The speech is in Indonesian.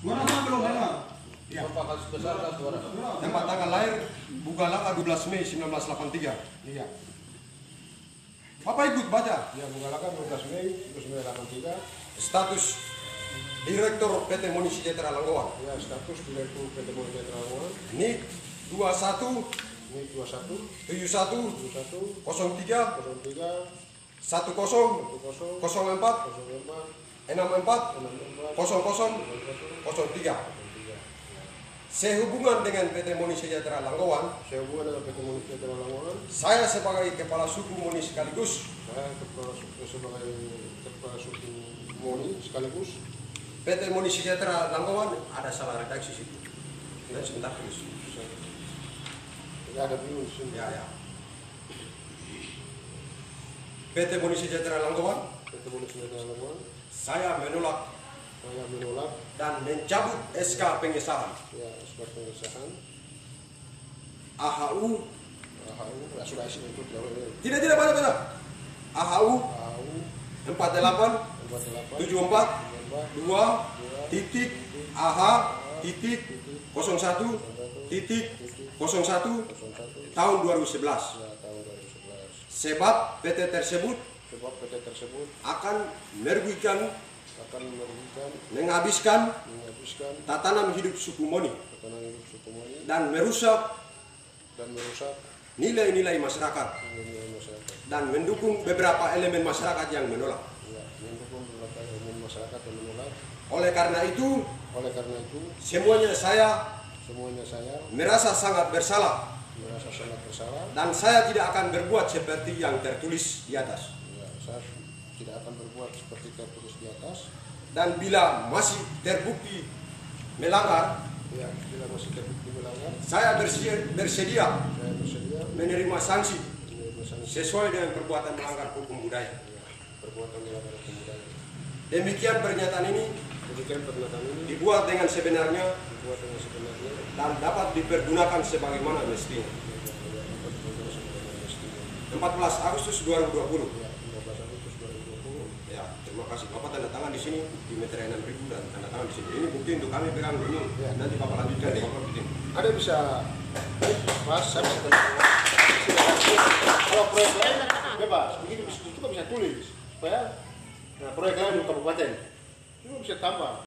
Suara apa belum dengar? Ya. Besar suara. Tempat tanggal lahir Bukalaka 12 Mei 1983. Iya. Bapak ikut baca. Ya Bukalaka 12 Mei 1983. Status Direktur PT Moni Sejahtera Langgawan. Ya status Direktur PT Monika Terawangan. NIK 21 Ini 21 71 71 03 03 10 10 04 04 64 00 64 03 Sehubungan dengan PT Moni Sejahtera Langgawan, Saya hubungan dengan PT Monika Terawangan. saya sebagai kepala suku Moni sekaligus Saya kepala suku sebagai kepala suku Moni sekaligus PT Moni Sejahtera Langgawan ada salah redaksi situ. Tidak sebentar terus. tidak ada bingung. Ya, ya. PT Moni Sejahtera Langgawan. Saya menolak. Saya menolak. Dan mencabut SK pengesahan. Ya sebuah pengesahan. AHU AHU ya sudah isi itu tidak tidak banyak banyak AHU AHU 48 48 74 2 titik. AH titik. 01 titik. 01 tahun 2011 ya tahun 2011 sebab PT tersebut sebab PT tersebut akan merugikan akan merugikan menghabiskan menghabiskan tatanan hidup suku Moni. tatanan hidup suku Moni. Dan merusak dan merusak nilai-nilai masyarakat. nilai masyarakat. Dan mendukung beberapa elemen masyarakat yang menolak. ya mendukung beberapa elemen masyarakat yang menolak. Oleh karena itu, oleh karena itu semuanya saya semuanya saya merasa sangat bersalah. merasa sangat bersalah. Dan saya tidak akan berbuat seperti yang tertulis di atas. Ya saya tidak akan berbuat seperti tertulis di atas Dan bila masih terbukti melanggar, ya bila masih terbukti melanggar saya bersedia, bersedia saya bersedia menerima sanksi menerima sanksi sesuai dengan perbuatan melanggar hukum budaya. ya, perbuatan melanggar hukum budaya Demikian pernyataan ini demikian pernyataan ini dibuat dengan sebenarnya dibuat dengan sebenarnya dan dapat dipergunakan sebagaimana mestinya. 14 Agustus 2020. ya 15 Agustus 2020 Ya, terima kasih. Bapak tanda tangan di sini di meter 6000 dan tanda tangan di sini. Ini bukti untuk kami pegang ini. Ya. Nanti Bapak lanjutkan. Jadi- Bapak bikin. ada bisa mas saya bisa tanda tangan. kalau proyek lain bebas begitu bisa juga bisa tulis supaya nah, proyek lain di kabupaten juga bisa tambah